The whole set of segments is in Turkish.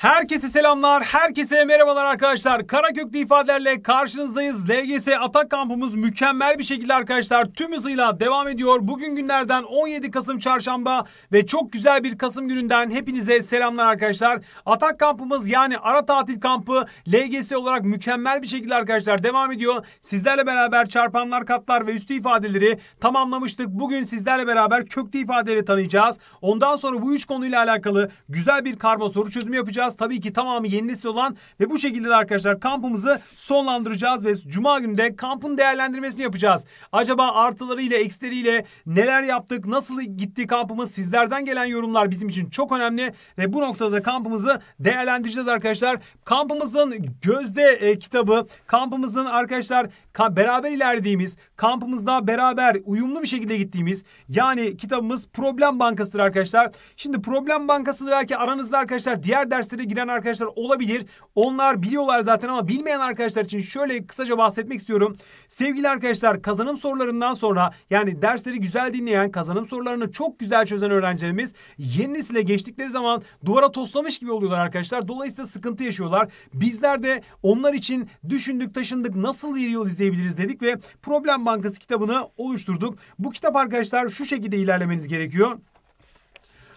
Herkese selamlar, herkese merhabalar arkadaşlar. Karaköklü ifadelerle karşınızdayız. LGS atak kampımız mükemmel bir şekilde arkadaşlar tüm hızıyla devam ediyor. Bugün günlerden 17 Kasım çarşamba ve çok güzel bir Kasım gününden hepinize selamlar arkadaşlar. Atak kampımız yani ara tatil kampı LGS olarak mükemmel bir şekilde arkadaşlar devam ediyor. Sizlerle beraber çarpanlar, katlar ve üstü ifadeleri tamamlamıştık. Bugün sizlerle beraber köklü ifadeleri tanıyacağız. Ondan sonra bu üç konuyla alakalı güzel bir karma soru çözümü yapacağız. Tabii ki tamamı yeni nesil olan ve bu şekilde de arkadaşlar kampımızı sonlandıracağız ve cuma günü de kampın değerlendirmesini yapacağız. Acaba artılarıyla eksileriyle neler yaptık, nasıl gitti kampımız sizlerden gelen yorumlar bizim için çok önemli ve bu noktada da kampımızı değerlendireceğiz arkadaşlar. Kampımızın gözde e, kitabı, kampımızın arkadaşlar ka- beraber ilerlediğimiz, kampımızda beraber uyumlu bir şekilde gittiğimiz yani kitabımız Problem Bankası'dır arkadaşlar. Şimdi Problem Bankası'nı belki aranızda arkadaşlar diğer derslere giren arkadaşlar olabilir. Onlar biliyorlar zaten ama bilmeyen arkadaşlar için şöyle kısaca bahsetmek istiyorum. Sevgili arkadaşlar kazanım sorularından sonra yani dersleri güzel dinleyen, kazanım sorularını çok güzel çözen öğrencilerimiz yeni nesile geçtikleri zaman duvara toslamış gibi oluyorlar arkadaşlar. Dolayısıyla sıkıntı yaşıyorlar. Bizler de onlar için düşündük, taşındık, nasıl bir yol izleyebiliriz dedik ve Problem Bankası kitabını oluşturduk. Bu kitap arkadaşlar şu şekilde ilerlemeniz gerekiyor.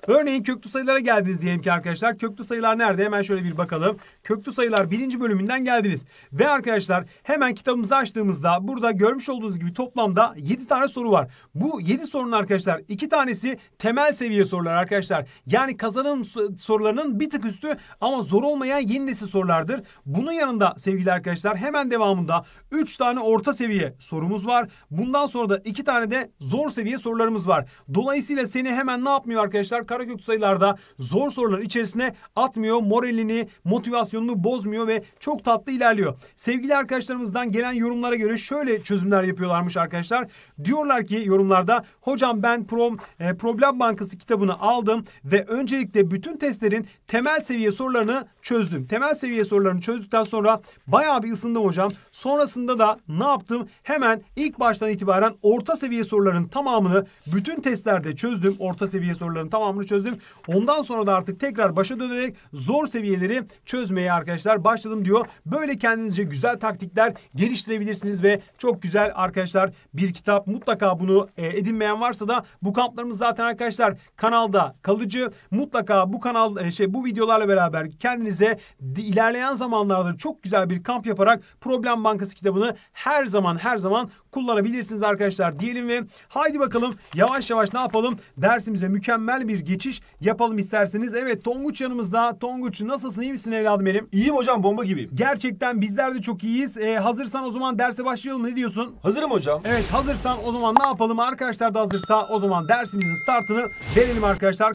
Örneğin köklü sayılara geldiniz diyelim ki arkadaşlar. Köklü sayılar nerede? Hemen şöyle bir bakalım. Köklü sayılar birinci bölümünden geldiniz. Ve arkadaşlar hemen kitabımızı açtığımızda burada görmüş olduğunuz gibi toplamda 7 tane soru var. Bu 7 sorunun arkadaşlar 2 tanesi temel seviye sorular arkadaşlar. Yani kazanım sorularının bir tık üstü ama zor olmayan yeni nesil sorulardır. Bunun yanında sevgili arkadaşlar hemen devamında 3 tane orta seviye sorumuz var. Bundan sonra da 2 tane de zor seviye sorularımız var. Dolayısıyla seni hemen ne yapmıyor arkadaşlar? Karakök sayılarda zor sorular içerisine atmıyor. Moralini, motivasyonunu bozmuyor ve çok tatlı ilerliyor. Sevgili arkadaşlarımızdan gelen yorumlara göre şöyle çözümler yapıyorlarmış arkadaşlar. Diyorlar ki yorumlarda hocam ben Pro, e, Problem Bankası kitabını aldım ve öncelikle bütün testlerin temel seviye sorularını çözdüm. Temel seviye sorularını çözdükten sonra bayağı bir ısındım hocam. Sonrasında da ne yaptım? Hemen ilk baştan itibaren orta seviye soruların tamamını bütün testlerde çözdüm. Orta seviye soruların tamamını çözdüm. Ondan sonra da artık tekrar başa dönerek zor seviyeleri çözmeye arkadaşlar başladım diyor. Böyle kendinizce güzel taktikler geliştirebilirsiniz ve çok güzel arkadaşlar bir kitap mutlaka bunu e, edinmeyen varsa da bu kamplarımız zaten arkadaşlar kanalda kalıcı. Mutlaka bu kanal e, şey bu videolarla beraber kendinize ilerleyen zamanlarda çok güzel bir kamp yaparak Problem Bankası kitabını her zaman her zaman kullanabilirsiniz arkadaşlar diyelim ve haydi bakalım yavaş yavaş ne yapalım dersimize mükemmel bir geçiş yapalım isterseniz. Evet Tonguç yanımızda. Tonguç nasılsın iyi misin evladım benim? İyiyim hocam bomba gibiyim. Gerçekten bizler de çok iyiyiz. Ee, hazırsan o zaman derse başlayalım ne diyorsun? Hazırım hocam. Evet hazırsan o zaman ne yapalım arkadaşlar da hazırsa o zaman dersimizin startını verelim arkadaşlar.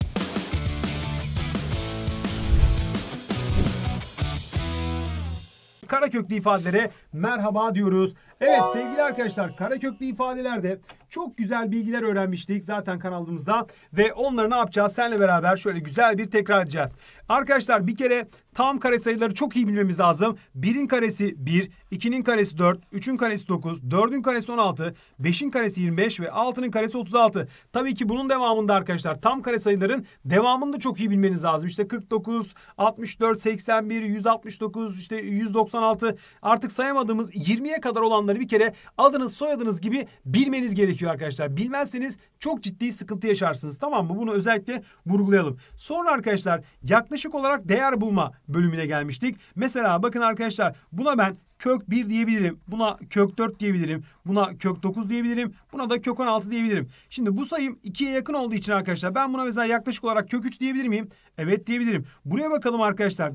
Karaköklü ifadelere merhaba diyoruz. Evet sevgili arkadaşlar karaköklü ifadelerde çok güzel bilgiler öğrenmiştik zaten kanalımızda ve onları ne yapacağız? Seninle beraber şöyle güzel bir tekrar edeceğiz. Arkadaşlar bir kere tam kare sayıları çok iyi bilmemiz lazım. 1'in karesi 1, 2'nin karesi 4, 3'ün karesi 9, 4'ün karesi 16, 5'in karesi 25 ve 6'nın karesi 36. Tabii ki bunun devamında arkadaşlar tam kare sayıların devamını da çok iyi bilmeniz lazım. İşte 49, 64, 81, 169, işte 196 artık sayamadığımız 20'ye kadar olanları bir kere adınız soyadınız gibi bilmeniz gerekiyor arkadaşlar. Bilmezseniz çok ciddi sıkıntı yaşarsınız tamam mı? Bunu özellikle vurgulayalım. Sonra arkadaşlar yaklaşık olarak değer bulma bölümüne gelmiştik. Mesela bakın arkadaşlar buna ben kök 1 diyebilirim. Buna kök 4 diyebilirim. Buna kök 9 diyebilirim. Buna da kök 16 diyebilirim. Şimdi bu sayım 2'ye yakın olduğu için arkadaşlar ben buna mesela yaklaşık olarak kök 3 diyebilir miyim? Evet diyebilirim. Buraya bakalım arkadaşlar.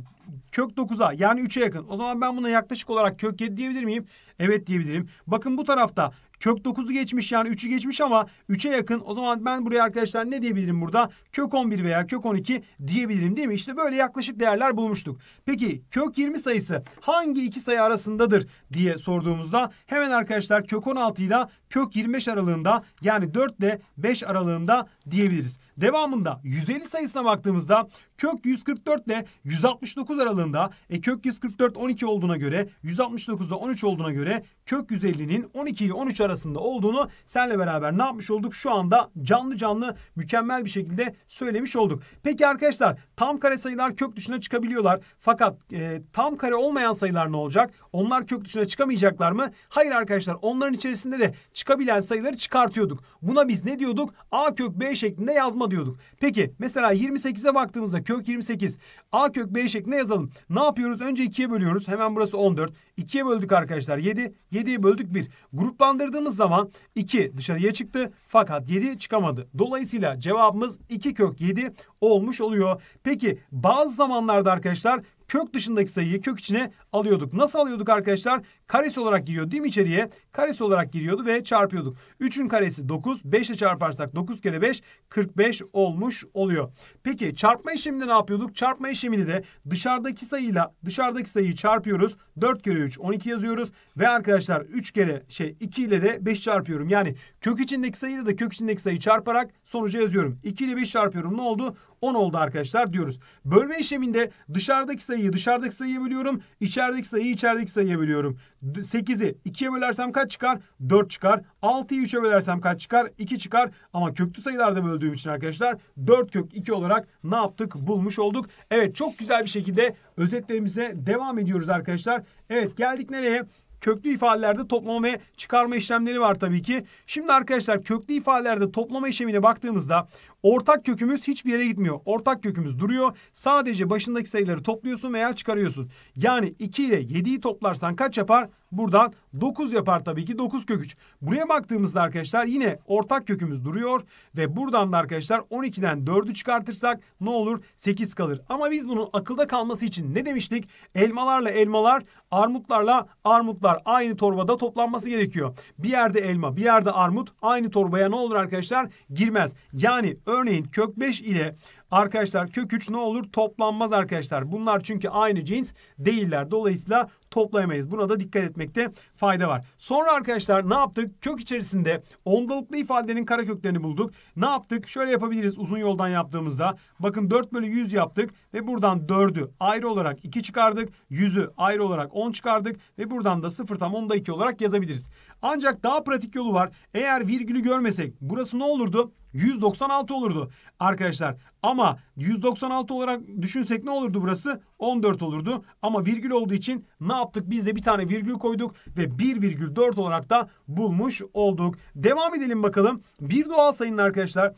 Kök 9'a yani 3'e yakın. O zaman ben buna yaklaşık olarak kök 7 diyebilir miyim? Evet diyebilirim. Bakın bu tarafta kök 9'u geçmiş yani 3'ü geçmiş ama 3'e yakın. O zaman ben buraya arkadaşlar ne diyebilirim burada? Kök 11 veya kök 12 diyebilirim değil mi? İşte böyle yaklaşık değerler bulmuştuk. Peki kök 20 sayısı hangi iki sayı arasındadır diye sorduğumuzda hemen arkadaşlar kök 16'yı da kök 25 aralığında yani 4 ile 5 aralığında diyebiliriz. Devamında 150 sayısına baktığımızda kök 144 ile 169 aralığında e kök 144 12 olduğuna göre 169 da 13 olduğuna göre kök 150'nin 12 ile 13 arasında olduğunu senle beraber ne yapmış olduk? Şu anda canlı canlı mükemmel bir şekilde söylemiş olduk. Peki arkadaşlar tam kare sayılar kök dışına çıkabiliyorlar. Fakat e, tam kare olmayan sayılar ne olacak? Onlar kök dışına çıkamayacaklar mı? Hayır arkadaşlar onların içerisinde de çıkabilen sayıları çıkartıyorduk. Buna biz ne diyorduk? A kök B şeklinde yazma diyorduk. Peki mesela 28'e baktığımızda kök 28 A kök B şeklinde yazalım. Ne yapıyoruz? Önce 2'ye bölüyoruz. Hemen burası 14. 2'ye böldük arkadaşlar 7. 7'ye böldük 1. Gruplandırdığımız zaman 2 dışarıya çıktı fakat 7 çıkamadı. Dolayısıyla cevabımız 2 kök 7 olmuş oluyor. Peki bazı zamanlarda arkadaşlar kök dışındaki sayıyı kök içine alıyorduk. Nasıl alıyorduk arkadaşlar? Karesi olarak giriyor değil mi içeriye? Karesi olarak giriyordu ve çarpıyorduk. 3'ün karesi 9. 5 ile çarparsak 9 kere 5 45 olmuş oluyor. Peki çarpma işleminde ne yapıyorduk? Çarpma işlemini de dışarıdaki sayıyla dışarıdaki sayıyı çarpıyoruz. 4 kere 3 12 yazıyoruz. Ve arkadaşlar 3 kere şey 2 ile de 5 çarpıyorum. Yani kök içindeki sayıyla da kök içindeki sayıyı çarparak sonucu yazıyorum. 2 ile 5 çarpıyorum. Ne oldu? 10 oldu arkadaşlar diyoruz. Bölme işleminde dışarıdaki sayıyı dışarıdaki sayıya bölüyorum. İçerideki sayıyı içerideki sayıya bölüyorum. 8'i 2'ye bölersem kaç çıkar? 4 çıkar. 6'yı 3'e bölersem kaç çıkar? 2 çıkar. Ama köklü sayılarda böldüğüm için arkadaşlar 4 kök 2 olarak ne yaptık? Bulmuş olduk. Evet çok güzel bir şekilde özetlerimize devam ediyoruz arkadaşlar. Evet geldik nereye? köklü ifadelerde toplama ve çıkarma işlemleri var tabii ki. Şimdi arkadaşlar köklü ifadelerde toplama işlemine baktığımızda ortak kökümüz hiçbir yere gitmiyor. Ortak kökümüz duruyor. Sadece başındaki sayıları topluyorsun veya çıkarıyorsun. Yani 2 ile 7'yi toplarsan kaç yapar? Buradan 9 yapar tabii ki 9 kök 3. Buraya baktığımızda arkadaşlar yine ortak kökümüz duruyor. Ve buradan da arkadaşlar 12'den 4'ü çıkartırsak ne olur? 8 kalır. Ama biz bunun akılda kalması için ne demiştik? Elmalarla elmalar, armutlarla armutlar aynı torbada toplanması gerekiyor. Bir yerde elma, bir yerde armut aynı torbaya ne olur arkadaşlar? Girmez. Yani örneğin kök 5 ile Arkadaşlar kök 3 ne olur? Toplanmaz arkadaşlar. Bunlar çünkü aynı cins değiller. Dolayısıyla toplayamayız. Buna da dikkat etmekte fayda var. Sonra arkadaşlar ne yaptık? Kök içerisinde ondalıklı ifadenin kareköklerini bulduk. Ne yaptık? Şöyle yapabiliriz uzun yoldan yaptığımızda. Bakın 4 bölü 100 yaptık ve buradan 4'ü ayrı olarak 2 çıkardık. 100'ü ayrı olarak 10 çıkardık ve buradan da 0 tam 10'da 2 olarak yazabiliriz. Ancak daha pratik yolu var. Eğer virgülü görmesek burası ne olurdu? 196 olurdu arkadaşlar. Ama 196 olarak düşünsek ne olurdu burası? 14 olurdu. Ama virgül olduğu için ne yaptık? Biz de bir tane virgül koyduk ve 1,4 olarak da bulmuş olduk. Devam edelim bakalım. Bir doğal sayının arkadaşlar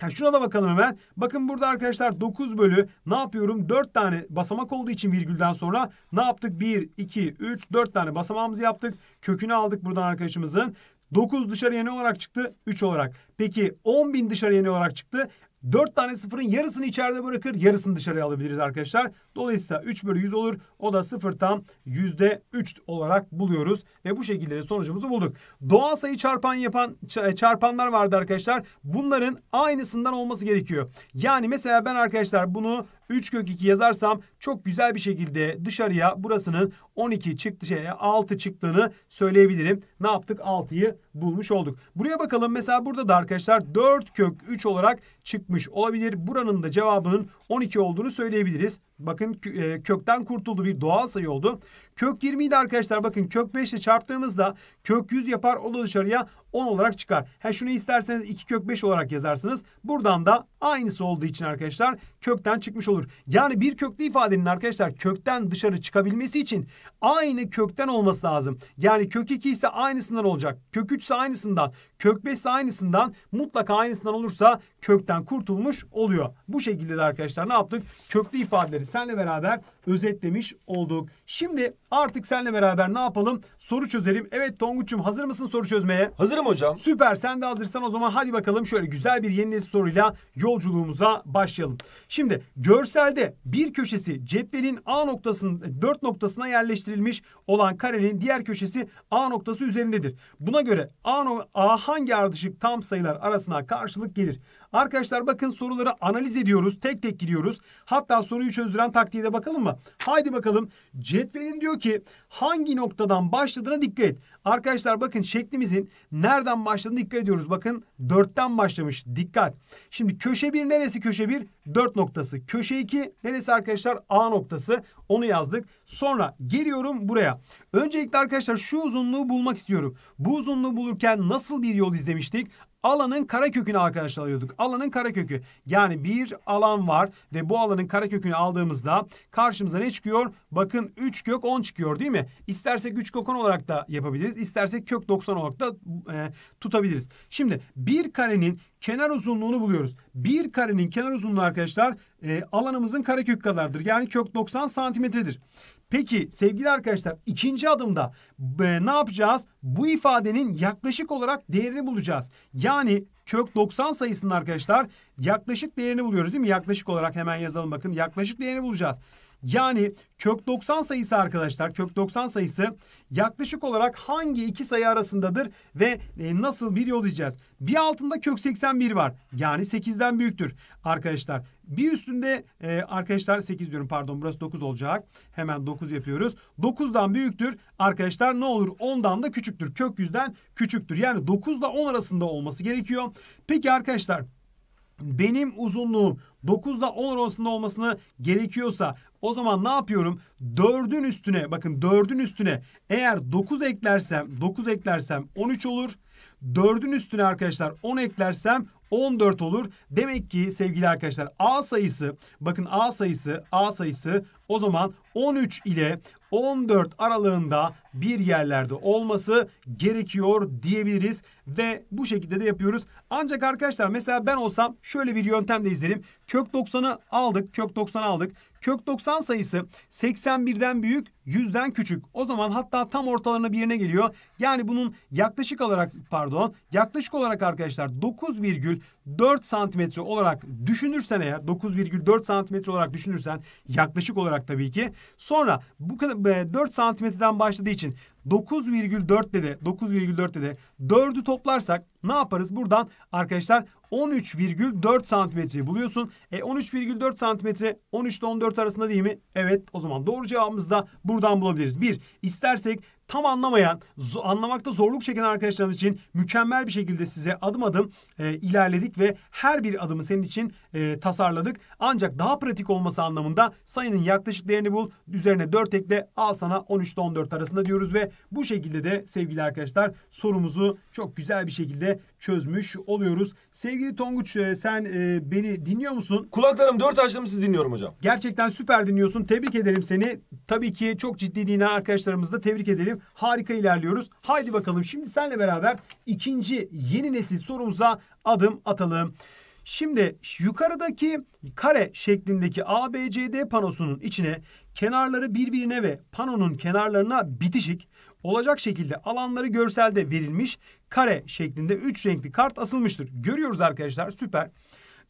Ha şuna da bakalım hemen. Bakın burada arkadaşlar 9 bölü ne yapıyorum? 4 tane basamak olduğu için virgülden sonra ne yaptık? 1, 2, 3, 4 tane basamağımızı yaptık. Kökünü aldık buradan arkadaşımızın. 9 dışarıya ne olarak çıktı? 3 olarak. Peki 10 bin dışarıya ne olarak çıktı? 4 tane sıfırın yarısını içeride bırakır yarısını dışarıya alabiliriz arkadaşlar. Dolayısıyla 3 bölü 100 olur. O da sıfır tam %3 olarak buluyoruz. Ve bu şekilde sonucumuzu bulduk. Doğal sayı çarpan yapan çarpanlar vardı arkadaşlar. Bunların aynısından olması gerekiyor. Yani mesela ben arkadaşlar bunu 3 kök 2 yazarsam çok güzel bir şekilde dışarıya burasının 12 çıktı şeye 6 çıktığını söyleyebilirim. Ne yaptık? 6'yı bulmuş olduk. Buraya bakalım. Mesela burada da arkadaşlar 4 kök 3 olarak çıkmış olabilir. Buranın da cevabının 12 olduğunu söyleyebiliriz. Bakın e, kökten kurtuldu bir doğal sayı oldu. Kök 20 idi arkadaşlar. Bakın kök 5 ile çarptığımızda kök 100 yapar. O da dışarıya 10 olarak çıkar. Ha şunu isterseniz 2 kök 5 olarak yazarsınız. Buradan da aynısı olduğu için arkadaşlar kökten çıkmış olur. Yani bir köklü ifadenin arkadaşlar kökten dışarı çıkabilmesi için aynı kökten olması lazım. Yani kök 2 ise aynısından olacak. Kök 3 ise aynısından. Kök 5 ise aynısından. Mutlaka aynısından olursa kökten kurtulmuş oluyor. Bu şekilde de arkadaşlar ne yaptık? Köklü ifadeleri senle beraber özetlemiş olduk. Şimdi artık senle beraber ne yapalım? Soru çözelim. Evet Tonguç'um hazır mısın soru çözmeye? Hazırım hocam. Süper sen de hazırsan o zaman hadi bakalım şöyle güzel bir yeni nesil soruyla yolculuğumuza başlayalım. Şimdi görselde bir köşesi cetvelin A noktasının 4 noktasına yerleştirilmiş olan karenin diğer köşesi A noktası üzerindedir. Buna göre A, A hangi ardışık tam sayılar arasına karşılık gelir? Arkadaşlar bakın soruları analiz ediyoruz. Tek tek gidiyoruz. Hatta soruyu çözdüren taktiğe de bakalım mı? Haydi bakalım. Cetvelin diyor ki hangi noktadan başladığına dikkat et. Arkadaşlar bakın şeklimizin nereden başladığını dikkat ediyoruz. Bakın dörtten başlamış. Dikkat. Şimdi köşe bir neresi köşe bir? Dört noktası. Köşe iki neresi arkadaşlar? A noktası. Onu yazdık. Sonra geliyorum buraya. Öncelikle arkadaşlar şu uzunluğu bulmak istiyorum. Bu uzunluğu bulurken nasıl bir yol izlemiştik? Alanın karekökünü arkadaşlar alıyorduk. Alanın karekökü. Yani bir alan var ve bu alanın karekökünü aldığımızda karşımıza ne çıkıyor? Bakın 3 kök 10 çıkıyor değil mi? İstersek 3 kök 10 olarak da yapabiliriz. İstersek kök 90 olarak da e, tutabiliriz. Şimdi bir karenin kenar uzunluğunu buluyoruz. Bir karenin kenar uzunluğu arkadaşlar e, alanımızın karekök kadardır. Yani kök 90 santimetredir. Peki sevgili arkadaşlar ikinci adımda e, ne yapacağız? Bu ifadenin yaklaşık olarak değerini bulacağız. Yani kök 90 sayısının arkadaşlar yaklaşık değerini buluyoruz değil mi? Yaklaşık olarak hemen yazalım bakın. Yaklaşık değerini bulacağız. Yani kök 90 sayısı arkadaşlar kök 90 sayısı yaklaşık olarak hangi iki sayı arasındadır ve e, nasıl bir yol izleyeceğiz? Bir altında kök 81 var. Yani 8'den büyüktür arkadaşlar. Bir üstünde e, arkadaşlar 8 diyorum pardon burası 9 olacak. Hemen 9 yapıyoruz. 9'dan büyüktür arkadaşlar ne olur 10'dan da küçüktür. Kök 100'den küçüktür. Yani 9 ile 10 arasında olması gerekiyor. Peki arkadaşlar benim uzunluğum 9 ile 10 arasında olmasını gerekiyorsa o zaman ne yapıyorum? 4'ün üstüne bakın 4'ün üstüne eğer 9 eklersem 9 eklersem 13 olur. 4'ün üstüne arkadaşlar 10 eklersem 14 olur. Demek ki sevgili arkadaşlar A sayısı bakın A sayısı A sayısı o zaman 13 ile 14 aralığında bir yerlerde olması gerekiyor diyebiliriz ve bu şekilde de yapıyoruz. Ancak arkadaşlar mesela ben olsam şöyle bir yöntem de izlerim. Kök 90'ı aldık. Kök 90 aldık. Kök 90 sayısı 81'den büyük, 100'den küçük. O zaman hatta tam ortalarına bir yerine geliyor. Yani bunun yaklaşık olarak pardon, yaklaşık olarak arkadaşlar 9,4 santimetre olarak düşünürsen eğer 9,4 santimetre olarak düşünürsen yaklaşık olarak tabii ki. Sonra bu kadar 4 santimetreden başladığı için 9,4'te de 9,4'te de 4'ü toplarsak ne yaparız? Buradan arkadaşlar 13,4 santimetreyi buluyorsun. E 13,4 santimetre 13 ile 14 arasında değil mi? Evet o zaman doğru cevabımızı da buradan bulabiliriz. Bir istersek tam anlamayan, anlamakta zorluk çeken arkadaşlarımız için mükemmel bir şekilde size adım adım e, ilerledik ve her bir adımı senin için e, tasarladık. Ancak daha pratik olması anlamında sayının yaklaşık değerini bul, üzerine 4 ekle, al sana 13 ile 14 arasında diyoruz ve bu şekilde de sevgili arkadaşlar sorumuzu çok güzel bir şekilde çözmüş oluyoruz. Sevgili Tonguç e, sen e, beni dinliyor musun? Kulaklarım dört açtım sizi dinliyorum hocam. Gerçekten süper dinliyorsun. Tebrik ederim seni. Tabii ki çok ciddi dinleyen arkadaşlarımızı da tebrik edelim. Harika ilerliyoruz. Haydi bakalım şimdi senle beraber ikinci yeni nesil sorumuza adım atalım. Şimdi yukarıdaki kare şeklindeki ABCD panosunun içine kenarları birbirine ve panonun kenarlarına bitişik olacak şekilde alanları görselde verilmiş kare şeklinde 3 renkli kart asılmıştır. Görüyoruz arkadaşlar süper.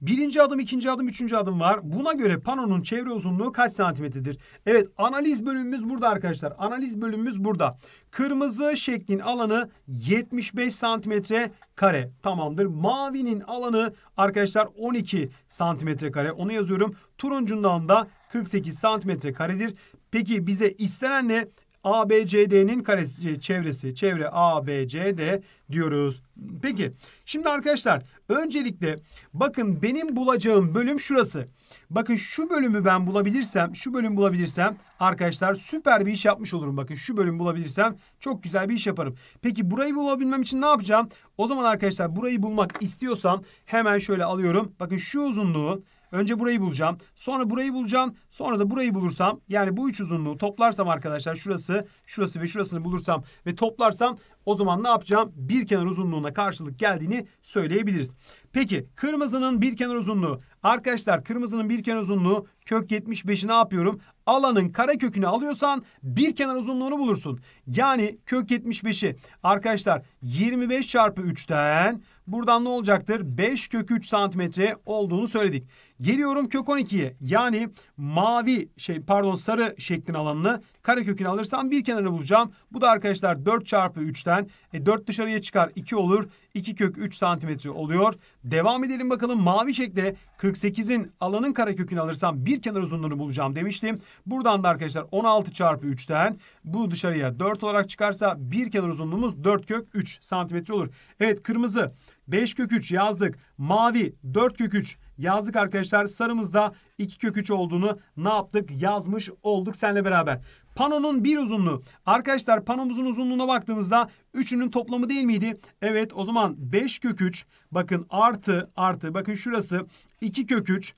Birinci adım, ikinci adım, üçüncü adım var. Buna göre panonun çevre uzunluğu kaç santimetredir? Evet analiz bölümümüz burada arkadaşlar. Analiz bölümümüz burada. Kırmızı şeklin alanı 75 santimetre kare. Tamamdır. Mavinin alanı arkadaşlar 12 santimetre kare. Onu yazıyorum. Turuncundan da 48 santimetre karedir. Peki bize istenen ne? ABCD'nin karesi çevresi. Çevre ABCD diyoruz. Peki şimdi arkadaşlar öncelikle bakın benim bulacağım bölüm şurası. Bakın şu bölümü ben bulabilirsem, şu bölüm bulabilirsem arkadaşlar süper bir iş yapmış olurum. Bakın şu bölüm bulabilirsem çok güzel bir iş yaparım. Peki burayı bulabilmem için ne yapacağım? O zaman arkadaşlar burayı bulmak istiyorsam hemen şöyle alıyorum. Bakın şu uzunluğu Önce burayı bulacağım. Sonra burayı bulacağım. Sonra da burayı bulursam yani bu üç uzunluğu toplarsam arkadaşlar şurası, şurası ve şurasını bulursam ve toplarsam o zaman ne yapacağım? Bir kenar uzunluğuna karşılık geldiğini söyleyebiliriz. Peki kırmızının bir kenar uzunluğu. Arkadaşlar kırmızının bir kenar uzunluğu kök 75'i ne yapıyorum? Alanın kare kökünü alıyorsan bir kenar uzunluğunu bulursun. Yani kök 75'i arkadaşlar 25 çarpı 3'ten buradan ne olacaktır? 5 kök 3 santimetre olduğunu söyledik. Geliyorum kök 12'ye. Yani mavi şey pardon sarı şeklin alanını karekökünü alırsam bir kenarını bulacağım. Bu da arkadaşlar 4 çarpı 3'ten e, 4 dışarıya çıkar 2 olur. 2 kök 3 santimetre oluyor. Devam edelim bakalım mavi şekle 48'in alanın karekökünü alırsam bir kenar uzunluğunu bulacağım demiştim. Buradan da arkadaşlar 16 çarpı 3'ten bu dışarıya 4 olarak çıkarsa bir kenar uzunluğumuz 4 kök 3 santimetre olur. Evet kırmızı 5 kök 3 yazdık. Mavi 4 kök 3 yazdık arkadaşlar. Sarımızda 2 kök 3 olduğunu ne yaptık? Yazmış olduk seninle beraber. Panonun bir uzunluğu. Arkadaşlar panomuzun uzunluğuna baktığımızda üçünün toplamı değil miydi? Evet o zaman 5 kök 3 bakın artı artı bakın şurası 2 kök 3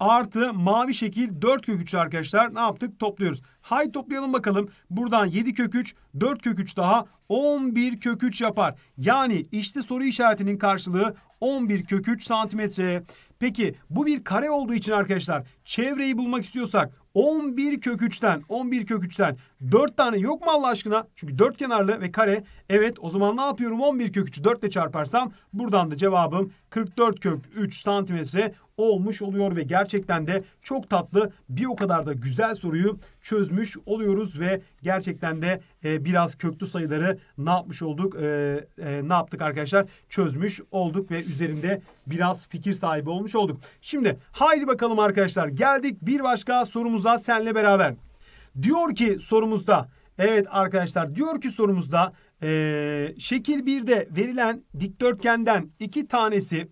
artı mavi şekil 4 kök 3 arkadaşlar ne yaptık? Topluyoruz. Hay toplayalım bakalım. Buradan 7 kök 3, 4 kök 3 daha 11 kök 3 yapar. Yani işte soru işaretinin karşılığı 11 kök 3 santimetre. Peki bu bir kare olduğu için arkadaşlar çevreyi bulmak istiyorsak 11 kök 3'ten 11 kök 3'ten 4 tane yok mu Allah aşkına? Çünkü 4 kenarlı ve kare. Evet o zaman ne yapıyorum? 11 kök 3'ü 4 ile çarparsam buradan da cevabım 44 kök 3 santimetre olmuş oluyor ve gerçekten de çok tatlı bir o kadar da güzel soruyu çözmüş oluyoruz ve gerçekten de e, biraz köklü sayıları ne yapmış olduk? E, e, ne yaptık arkadaşlar? Çözmüş olduk ve üzerinde biraz fikir sahibi olmuş olduk. Şimdi haydi bakalım arkadaşlar geldik bir başka sorumuza senle beraber. Diyor ki sorumuzda evet arkadaşlar diyor ki sorumuzda e, şekil 1'de verilen dikdörtgenden iki tanesi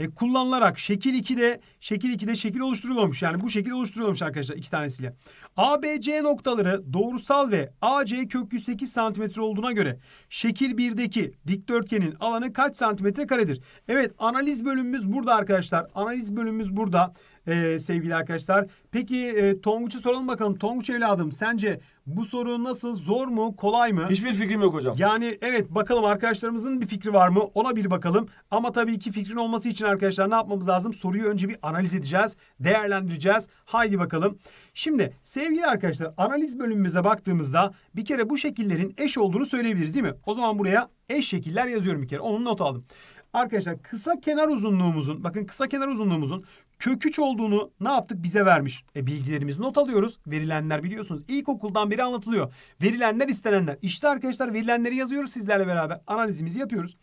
e, kullanılarak şekil 2'de şekil 2'de şekil oluşturuluyormuş. Yani bu şekil oluşturuluyormuş arkadaşlar iki tanesiyle. ABC noktaları doğrusal ve AC kök 108 santimetre olduğuna göre şekil 1'deki dikdörtgenin alanı kaç santimetre karedir? Evet analiz bölümümüz burada arkadaşlar. Analiz bölümümüz burada e, sevgili arkadaşlar. Peki e, Tonguç'u soralım bakalım. Tonguç evladım sence bu soru nasıl? Zor mu? Kolay mı? Hiçbir fikrim yok hocam. Yani evet bakalım arkadaşlarımızın bir fikri var mı? Ona bir bakalım. Ama tabii ki fikrin olması için arkadaşlar ne yapmamız lazım? Soruyu önce bir analiz edeceğiz. Değerlendireceğiz. Haydi bakalım. Şimdi sevgili arkadaşlar analiz bölümümüze baktığımızda bir kere bu şekillerin eş olduğunu söyleyebiliriz değil mi? O zaman buraya eş şekiller yazıyorum bir kere. Onun not aldım. Arkadaşlar kısa kenar uzunluğumuzun bakın kısa kenar uzunluğumuzun kök 3 olduğunu ne yaptık bize vermiş. E bilgilerimizi not alıyoruz. Verilenler biliyorsunuz ilkokuldan beri anlatılıyor. Verilenler istenenler. İşte arkadaşlar verilenleri yazıyoruz sizlerle beraber. Analizimizi yapıyoruz.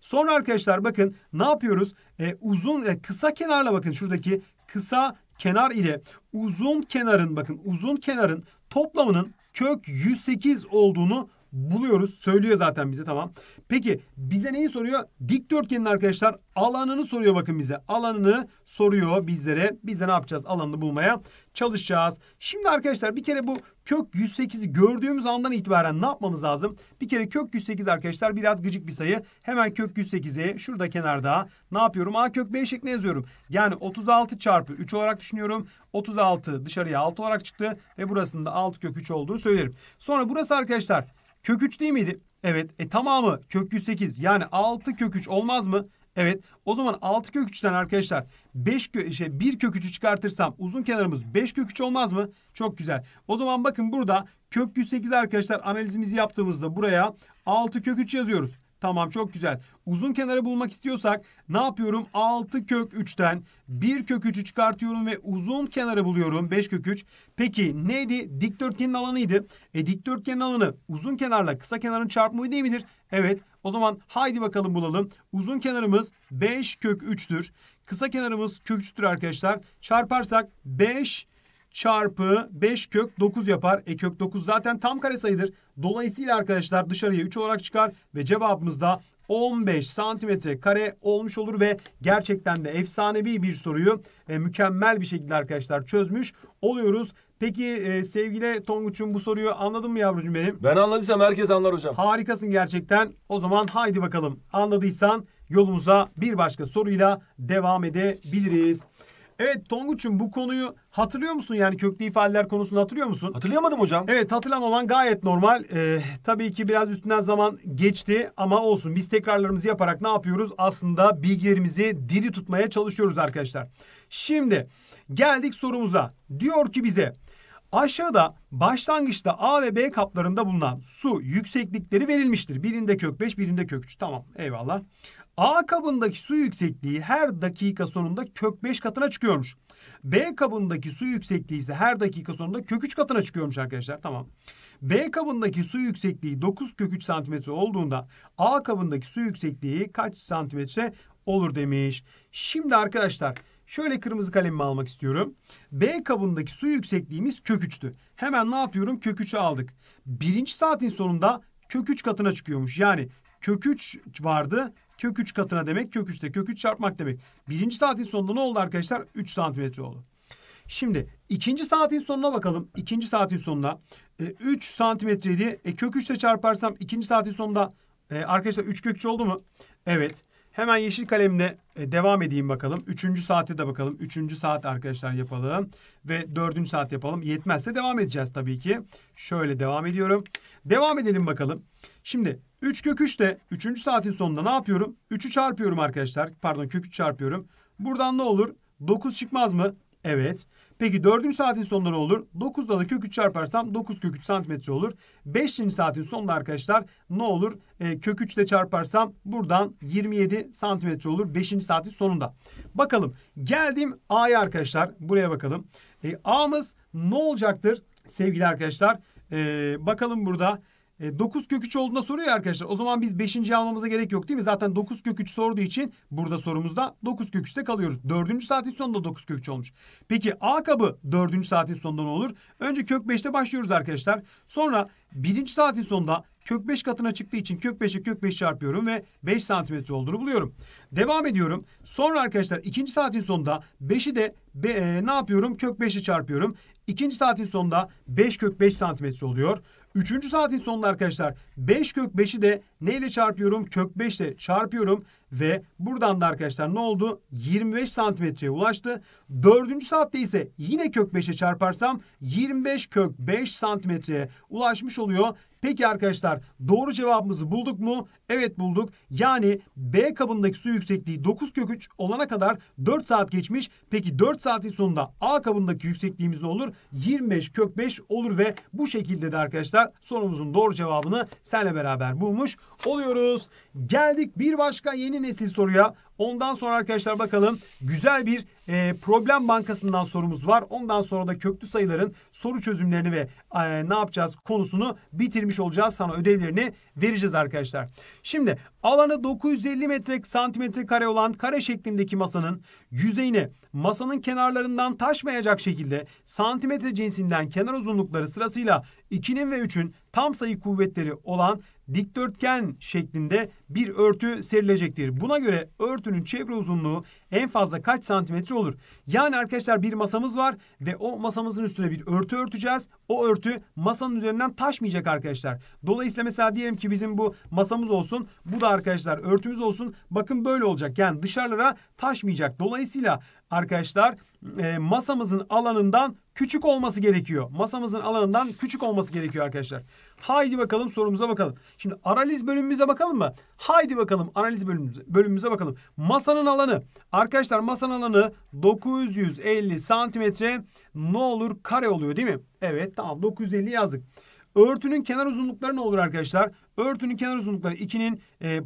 Sonra arkadaşlar bakın ne yapıyoruz? E, uzun e, kısa kenarla bakın şuradaki kısa kenar ile uzun kenarın bakın uzun kenarın toplamının kök 108 olduğunu buluyoruz. Söylüyor zaten bize tamam. Peki bize neyi soruyor? Dikdörtgenin arkadaşlar alanını soruyor bakın bize. Alanını soruyor bizlere. Biz de ne yapacağız? Alanını bulmaya çalışacağız. Şimdi arkadaşlar bir kere bu kök 108'i gördüğümüz andan itibaren ne yapmamız lazım? Bir kere kök 108 arkadaşlar biraz gıcık bir sayı. Hemen kök 108'i şurada kenarda ne yapıyorum? A kök B şeklinde yazıyorum. Yani 36 çarpı 3 olarak düşünüyorum. 36 dışarıya 6 olarak çıktı ve burasında 6 kök 3 olduğunu söylerim. Sonra burası arkadaşlar Kök 3 değil miydi? Evet. E tamamı kök 108 yani 6 kök 3 olmaz mı? Evet. O zaman 6 kök 3'ten arkadaşlar 5 kö şey 1 kök 3'ü çıkartırsam uzun kenarımız 5 kök 3 olmaz mı? Çok güzel. O zaman bakın burada kök 108 arkadaşlar analizimizi yaptığımızda buraya 6 kök 3 yazıyoruz. Tamam çok güzel. Uzun kenarı bulmak istiyorsak ne yapıyorum? 6 kök 3'ten 1 kök 3'ü çıkartıyorum ve uzun kenarı buluyorum. 5 kök 3. Peki neydi? Dikdörtgenin alanıydı. E dikdörtgenin alanı uzun kenarla kısa kenarın çarpımı değil midir? Evet. O zaman haydi bakalım bulalım. Uzun kenarımız 5 kök 3'tür. Kısa kenarımız kök 3'tür arkadaşlar. Çarparsak 5 çarpı 5 kök 9 yapar. E kök 9 zaten tam kare sayıdır. Dolayısıyla arkadaşlar dışarıya 3 olarak çıkar ve cevabımız da 15 santimetre kare olmuş olur ve gerçekten de efsanevi bir soruyu e, mükemmel bir şekilde arkadaşlar çözmüş oluyoruz. Peki e, sevgili Tonguç'um bu soruyu anladın mı yavrucuğum benim? Ben anladıysam herkes anlar hocam. Harikasın gerçekten. O zaman haydi bakalım anladıysan yolumuza bir başka soruyla devam edebiliriz. Evet Tonguç'um bu konuyu hatırlıyor musun? Yani köklü ifadeler konusunu hatırlıyor musun? Hatırlayamadım hocam. Evet hatırlamaman gayet normal. Ee, tabii ki biraz üstünden zaman geçti ama olsun. Biz tekrarlarımızı yaparak ne yapıyoruz? Aslında bilgilerimizi diri tutmaya çalışıyoruz arkadaşlar. Şimdi geldik sorumuza. Diyor ki bize Aşağıda başlangıçta A ve B kaplarında bulunan su yükseklikleri verilmiştir. Birinde kök 5, birinde kök 3. Tamam eyvallah. A kabındaki su yüksekliği her dakika sonunda kök 5 katına çıkıyormuş. B kabındaki su yüksekliği ise her dakika sonunda kök 3 katına çıkıyormuş arkadaşlar. Tamam. B kabındaki su yüksekliği 9 kök 3 santimetre olduğunda A kabındaki su yüksekliği kaç santimetre olur demiş. Şimdi arkadaşlar şöyle kırmızı kalemimi almak istiyorum. B kabındaki su yüksekliğimiz kök 3'tü. Hemen ne yapıyorum? Kök 3'ü aldık. Birinci saatin sonunda kök 3 katına çıkıyormuş. Yani kök 3 vardı. Kök 3 katına demek kök 3'te kök 3 çarpmak demek. Birinci saatin sonunda ne oldu arkadaşlar? 3 santimetre oldu. Şimdi ikinci saatin sonuna bakalım. İkinci saatin sonunda e, 3 santimetreydi. E, kök 3 ile çarparsam ikinci saatin sonunda e, arkadaşlar 3 kök 3 oldu mu? Evet. Hemen yeşil kalemle e, devam edeyim bakalım. Üçüncü saate de bakalım. Üçüncü saat arkadaşlar yapalım. Ve dördüncü saat yapalım. Yetmezse devam edeceğiz tabii ki. Şöyle devam ediyorum. Devam edelim bakalım. Şimdi 3 kök 3 de 3. saatin sonunda ne yapıyorum? 3'ü çarpıyorum arkadaşlar. Pardon kök 3 çarpıyorum. Buradan ne olur? 9 çıkmaz mı? Evet. Peki 4. saatin sonunda ne olur? 9'da da kök 3 çarparsam 9 kök 3 santimetre olur. 5. saatin sonunda arkadaşlar ne olur? E, kök 3 ile çarparsam buradan 27 santimetre olur 5. saatin sonunda. Bakalım geldim A'ya arkadaşlar. Buraya bakalım. E, A'mız ne olacaktır sevgili arkadaşlar? E, bakalım burada. E, 9 kök 3 olduğunda soruyor arkadaşlar. O zaman biz 5. almamıza gerek yok değil mi? Zaten 9 kök 3 sorduğu için burada sorumuzda 9 kök 3'te kalıyoruz. 4. saatin sonunda 9 kök 3 olmuş. Peki A kabı 4. saatin sonunda ne olur? Önce kök 5'te başlıyoruz arkadaşlar. Sonra 1. saatin sonunda kök 5 katına çıktığı için kök 5'e kök 5 çarpıyorum ve 5 santimetre olduğunu buluyorum. Devam ediyorum. Sonra arkadaşlar 2. saatin sonunda 5'i de be, e, ne yapıyorum? Kök 5'e çarpıyorum. İkinci saatin sonunda 5 kök 5 santimetre oluyor. Üçüncü saatin sonunda arkadaşlar 5 kök 5'i de neyle çarpıyorum? Kök 5 ile çarpıyorum ve buradan da arkadaşlar ne oldu? 25 santimetreye ulaştı. Dördüncü saatte ise yine kök 5'e çarparsam 25 kök 5 santimetreye ulaşmış oluyor. Peki arkadaşlar doğru cevabımızı bulduk mu? Evet bulduk. Yani B kabındaki su yüksekliği 9 kök 3 olana kadar 4 saat geçmiş. Peki 4 saatin sonunda A kabındaki yüksekliğimiz ne olur? 25 kök 5 olur ve bu şekilde de arkadaşlar sorumuzun doğru cevabını senle beraber bulmuş oluyoruz. Geldik bir başka yeni nesil soruya. Ondan sonra arkadaşlar bakalım güzel bir e, problem bankasından sorumuz var. Ondan sonra da köklü sayıların soru çözümlerini ve e, ne yapacağız konusunu bitirmiş olacağız. Sana ödevlerini vereceğiz arkadaşlar. Şimdi alanı 950 metre santimetre kare olan kare şeklindeki masanın yüzeyine masanın kenarlarından taşmayacak şekilde santimetre cinsinden kenar uzunlukları sırasıyla 2'nin ve 3'ün tam sayı kuvvetleri olan dikdörtgen şeklinde bir örtü serilecektir. Buna göre örtünün çevre uzunluğu en fazla kaç santimetre olur? Yani arkadaşlar bir masamız var ve o masamızın üstüne bir örtü örteceğiz. O örtü masanın üzerinden taşmayacak arkadaşlar. Dolayısıyla mesela diyelim ki bizim bu masamız olsun. Bu da arkadaşlar örtümüz olsun. Bakın böyle olacak. Yani dışarılara taşmayacak. Dolayısıyla arkadaşlar e, masamızın alanından küçük olması gerekiyor. Masamızın alanından küçük olması gerekiyor arkadaşlar. Haydi bakalım sorumuza bakalım. Şimdi analiz bölümümüze bakalım mı? Haydi bakalım analiz bölümümüze, bölümümüze bakalım. Masanın alanı. Arkadaşlar masanın alanı 950 santimetre ne olur kare oluyor değil mi? Evet tamam 950 yazdık. Örtünün kenar uzunlukları ne olur arkadaşlar? Örtünün kenar uzunlukları 2'nin e,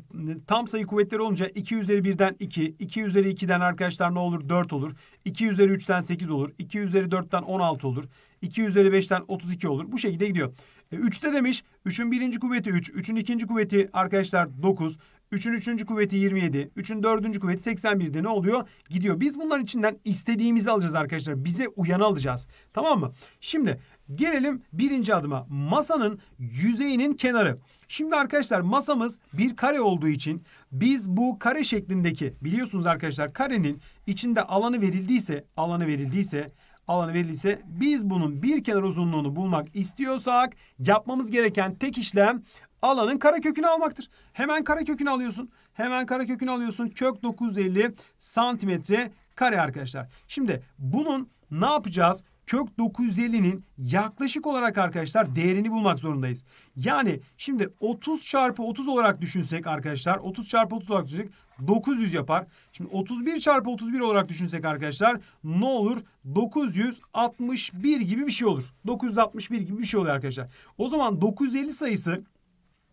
tam sayı kuvvetleri olunca 2 üzeri 1'den 2, 2 üzeri 2'den arkadaşlar ne olur? 4 olur. 2 üzeri 3'ten 8 olur. 2 üzeri 4'ten 16 olur. 2 üzeri 5'ten 32 olur. Bu şekilde gidiyor. E, 3'te demiş 3'ün birinci kuvveti 3, 3'ün ikinci kuvveti arkadaşlar 9, 3'ün üçüncü kuvveti 27, 3'ün dördüncü kuvveti 81'de ne oluyor? Gidiyor. Biz bunların içinden istediğimizi alacağız arkadaşlar. Bize uyanı alacağız. Tamam mı? Şimdi gelelim birinci adıma. Masanın yüzeyinin kenarı. Şimdi arkadaşlar masamız bir kare olduğu için biz bu kare şeklindeki biliyorsunuz arkadaşlar karenin içinde alanı verildiyse alanı verildiyse alanı verildiyse biz bunun bir kenar uzunluğunu bulmak istiyorsak yapmamız gereken tek işlem alanın karekökünü almaktır. Hemen karekökünü alıyorsun. Hemen karekökünü alıyorsun. Kök 950 santimetre kare arkadaşlar. Şimdi bunun ne yapacağız? Kök 950'nin yaklaşık olarak arkadaşlar değerini bulmak zorundayız. Yani şimdi 30 çarpı 30 olarak düşünsek arkadaşlar 30 çarpı 30 olarak düşünsek 900 yapar. Şimdi 31 çarpı 31 olarak düşünsek arkadaşlar ne olur? 961 gibi bir şey olur. 961 gibi bir şey oluyor arkadaşlar. O zaman 950 sayısı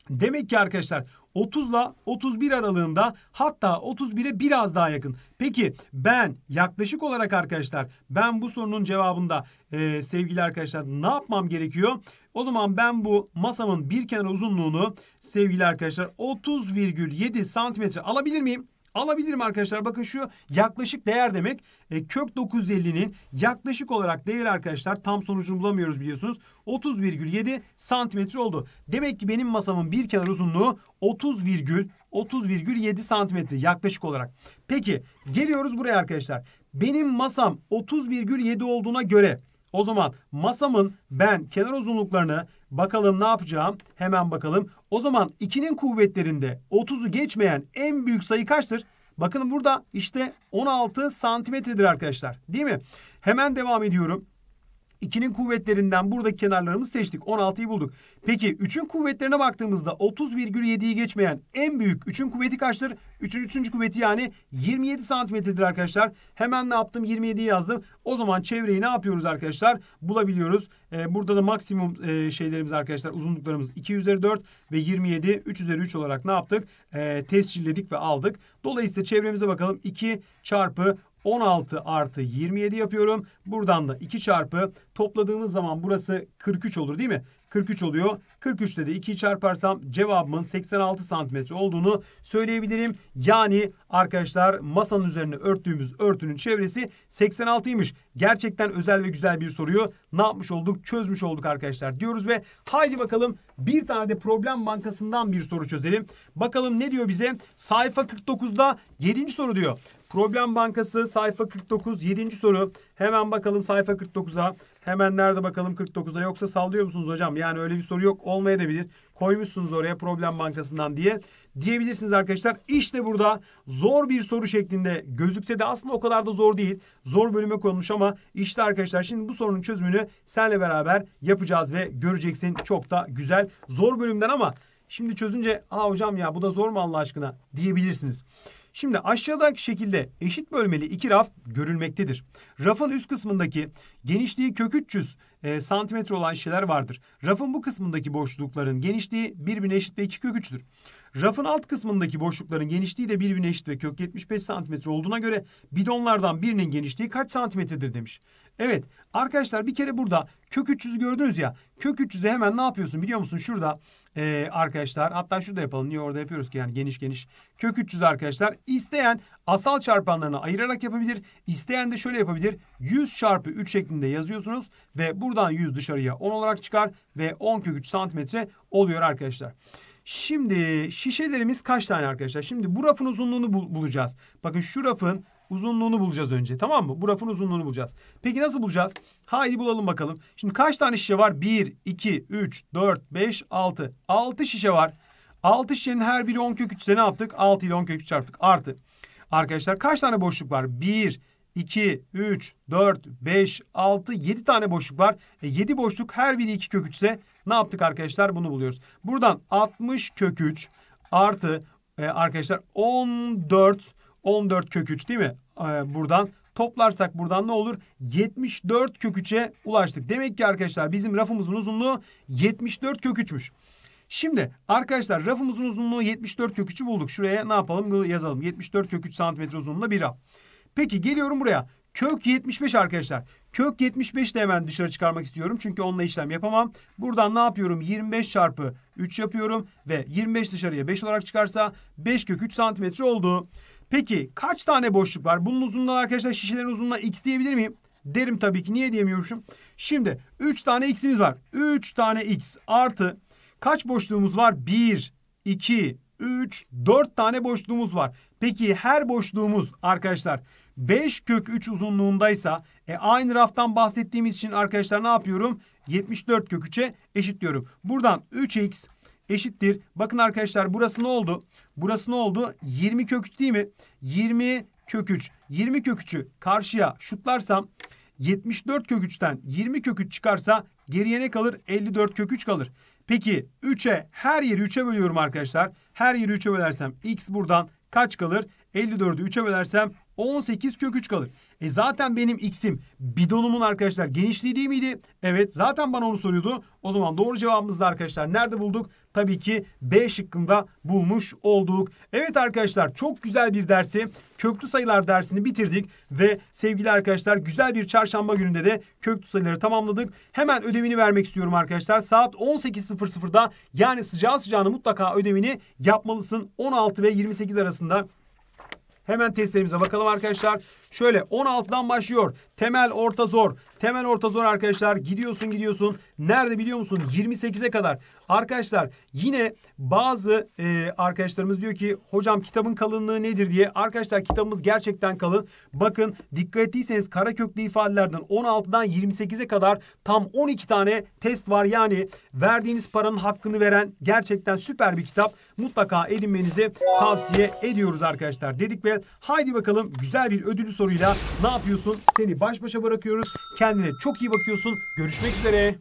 demek ki arkadaşlar 30 ile 31 aralığında hatta 31'e biraz daha yakın. Peki ben yaklaşık olarak arkadaşlar ben bu sorunun cevabında e, sevgili arkadaşlar ne yapmam gerekiyor? O zaman ben bu masamın bir kenar uzunluğunu sevgili arkadaşlar 30,7 santimetre alabilir miyim? Alabilirim arkadaşlar. Bakın şu yaklaşık değer demek. E, kök 950'nin yaklaşık olarak değer arkadaşlar tam sonucunu bulamıyoruz biliyorsunuz. 30,7 santimetre oldu. Demek ki benim masamın bir kenar uzunluğu 30,30,7 santimetre yaklaşık olarak. Peki geliyoruz buraya arkadaşlar. Benim masam 30,7 olduğuna göre o zaman masamın ben kenar uzunluklarını bakalım ne yapacağım? Hemen bakalım. O zaman 2'nin kuvvetlerinde 30'u geçmeyen en büyük sayı kaçtır? Bakın burada işte 16 santimetredir arkadaşlar. Değil mi? Hemen devam ediyorum. 2'nin kuvvetlerinden buradaki kenarlarımızı seçtik. 16'yı bulduk. Peki 3'ün kuvvetlerine baktığımızda 30,7'yi geçmeyen en büyük 3'ün kuvveti kaçtır? 3'ün 3. kuvveti yani 27 santimetredir arkadaşlar. Hemen ne yaptım? 27'yi yazdım. O zaman çevreyi ne yapıyoruz arkadaşlar? Bulabiliyoruz. Ee, burada da maksimum e, şeylerimiz arkadaşlar uzunluklarımız 2 üzeri 4 ve 27 3 üzeri 3 olarak ne yaptık? Ee, tescilledik ve aldık. Dolayısıyla çevremize bakalım. 2 çarpı 16 artı 27 yapıyorum. Buradan da 2 çarpı topladığımız zaman burası 43 olur değil mi? 43 oluyor. 43'te de 2'yi çarparsam cevabımın 86 santimetre olduğunu söyleyebilirim. Yani arkadaşlar masanın üzerine örttüğümüz örtünün çevresi 86'ymış. Gerçekten özel ve güzel bir soruyu ne yapmış olduk? Çözmüş olduk arkadaşlar diyoruz ve haydi bakalım bir tane de problem bankasından bir soru çözelim. Bakalım ne diyor bize? Sayfa 49'da 7. soru diyor. Problem Bankası sayfa 49 7. soru. Hemen bakalım sayfa 49'a. Hemen nerede bakalım 49'a yoksa sallıyor musunuz hocam? Yani öyle bir soru yok olmayabilir. Koymuşsunuz oraya Problem Bankası'ndan diye diyebilirsiniz arkadaşlar. İşte burada zor bir soru şeklinde gözükse de aslında o kadar da zor değil. Zor bölüme konmuş ama işte arkadaşlar şimdi bu sorunun çözümünü senle beraber yapacağız ve göreceksin. Çok da güzel. Zor bölümden ama şimdi çözünce aa hocam ya bu da zor mu Allah aşkına diyebilirsiniz. Şimdi aşağıdaki şekilde eşit bölmeli iki raf görülmektedir. Rafın üst kısmındaki genişliği kök 300 e, santimetre olan şişeler vardır. Rafın bu kısmındaki boşlukların genişliği birbirine eşit ve 2 kök 3'tür. Rafın alt kısmındaki boşlukların genişliği de birbirine eşit ve kök 75 santimetre olduğuna göre bidonlardan birinin genişliği kaç santimetredir demiş. Evet arkadaşlar bir kere burada kök 300'ü gördünüz ya. Kök 300'ü hemen ne yapıyorsun biliyor musun? Şurada e, arkadaşlar hatta şurada yapalım. Niye orada yapıyoruz ki yani geniş geniş. Kök 300 arkadaşlar isteyen asal çarpanlarını ayırarak yapabilir. İsteyen de şöyle yapabilir. 100 çarpı 3 şeklinde yazıyorsunuz ve buradan 100 dışarıya 10 olarak çıkar ve 10 kök 3 santimetre oluyor arkadaşlar. Şimdi şişelerimiz kaç tane arkadaşlar? Şimdi bu rafın uzunluğunu bul bulacağız. Bakın şu rafın uzunluğunu bulacağız önce tamam mı? Bu rafın uzunluğunu bulacağız. Peki nasıl bulacağız? Haydi bulalım bakalım. Şimdi kaç tane şişe var? 1, 2, 3, 4, 5, 6. 6 şişe var. 6 şişenin her biri 10 kök 3 ne yaptık? 6 ile 10 kök 3 çarptık. Artı. Arkadaşlar kaç tane boşluk var? 1, 2, 3, 4, 5, 6, 7 tane boşluk var. E 7 boşluk her biri 2 kök 3 ise ne yaptık arkadaşlar? Bunu buluyoruz. Buradan 60 kök 3 artı e, arkadaşlar 14 14 kök 3 değil mi? Ee, buradan toplarsak buradan ne olur? 74 kök 3'e ulaştık. Demek ki arkadaşlar bizim rafımızın uzunluğu 74 kök 3'müş. Şimdi arkadaşlar rafımızın uzunluğu 74 kök 3'ü bulduk. Şuraya ne yapalım? Yazalım. 74 kök 3 santimetre uzunluğunda bir raf. Peki geliyorum buraya. Kök 75 arkadaşlar. Kök 75 de hemen dışarı çıkarmak istiyorum. Çünkü onunla işlem yapamam. Buradan ne yapıyorum? 25 çarpı 3 yapıyorum. Ve 25 dışarıya 5 olarak çıkarsa 5 kök 3 santimetre oldu. Peki kaç tane boşluk var? Bunun uzunluğu arkadaşlar şişelerin uzunluğuna x diyebilir miyim? Derim tabii ki. Niye diyemiyormuşum? Şimdi 3 tane x'imiz var. 3 tane x artı kaç boşluğumuz var? 1, 2, 3, 4 tane boşluğumuz var. Peki her boşluğumuz arkadaşlar 5 kök 3 uzunluğundaysa e, aynı raftan bahsettiğimiz için arkadaşlar ne yapıyorum? 74 kök 3'e eşitliyorum. Buradan 3x eşittir. Bakın arkadaşlar burası ne oldu? Burası ne oldu? 20 kök 3 değil mi? 20 kök 3. 20 kök 3'ü karşıya şutlarsam 74 kök 3'ten 20 kök 3 çıkarsa geriye ne kalır? 54 kök 3 kalır. Peki 3'e her yeri 3'e bölüyorum arkadaşlar. Her yeri 3'e bölersem x buradan kaç kalır? 54'ü 3'e bölersem 18 kök 3 kalır. E zaten benim x'im bidonumun arkadaşlar genişliği değil miydi? Evet zaten bana onu soruyordu. O zaman doğru cevabımızı da arkadaşlar nerede bulduk? Tabii ki B şıkkında bulmuş olduk. Evet arkadaşlar çok güzel bir dersi köklü sayılar dersini bitirdik ve sevgili arkadaşlar güzel bir çarşamba gününde de köklü sayıları tamamladık. Hemen ödevini vermek istiyorum arkadaşlar. Saat 18.00'da yani sıcağı sıcağına mutlaka ödevini yapmalısın. 16 ve 28 arasında Hemen testlerimize bakalım arkadaşlar. Şöyle 16'dan başlıyor. Temel, orta, zor. Temel, orta, zor arkadaşlar. Gidiyorsun gidiyorsun. Nerede biliyor musun? 28'e kadar. Arkadaşlar yine bazı e, arkadaşlarımız diyor ki hocam kitabın kalınlığı nedir diye. Arkadaşlar kitabımız gerçekten kalın. Bakın dikkat ettiyseniz kara köklü ifadelerden 16'dan 28'e kadar tam 12 tane test var. Yani verdiğiniz paranın hakkını veren gerçekten süper bir kitap. Mutlaka edinmenizi tavsiye ediyoruz arkadaşlar. Dedik ve haydi bakalım güzel bir ödüllü soruyla ne yapıyorsun? Seni baş başa bırakıyoruz. Kendine çok iyi bakıyorsun. Görüşmek üzere.